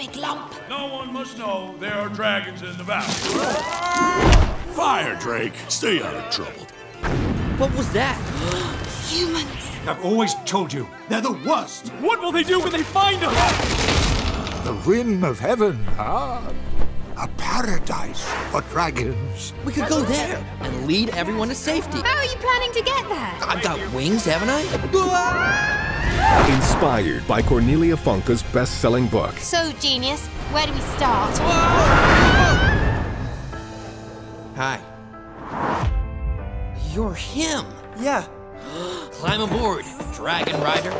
big lump. No one must know there are dragons in the valley. Firedrake. Stay out of trouble. What was that? Humans. I've always told you, they're the worst. What will they do when they find us? The rim of heaven, ah. A paradise for dragons. We could go there and lead everyone to safety. How are you planning to get there? I've got wings, haven't I? Inspired by Cornelia Funke's best-selling book, So, genius, where do we start? Hi. You're him. Yeah. Climb aboard, Dragon Rider.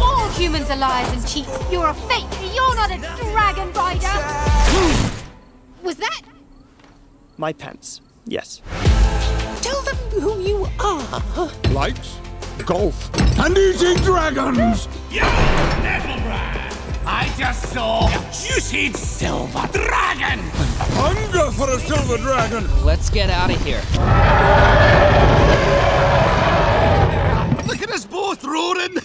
All humans are liars and cheats. You're a fake. You're not a dragon rider. Was that? My pants. Yes. Tell them who you are. Lights, golf, and eating dragons. I just saw a juicy silver dragon! Hunger for a silver dragon. Let's get out of here. Look at us both roaring!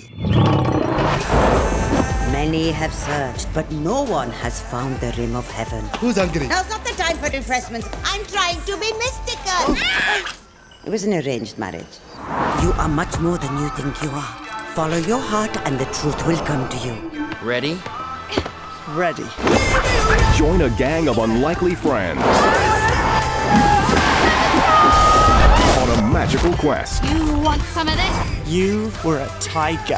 Many have searched, but no one has found the Rim of Heaven. Who's hungry? Now's not the time for refreshments. I'm trying to be mystical. Oh. It was an arranged marriage. You are much more than you think you are. Follow your heart, and the truth will come to you. Ready? Ready. join a gang of unlikely friends on a magical quest You want some of this? You were a tiger.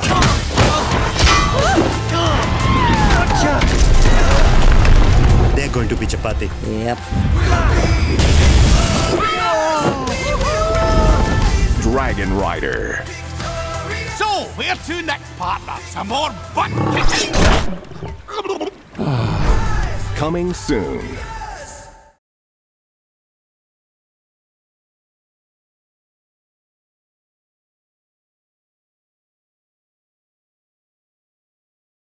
They're going to be chapati. Yep. Dragon Rider. So, where to next, partner? Some more butt kicking? Coming soon.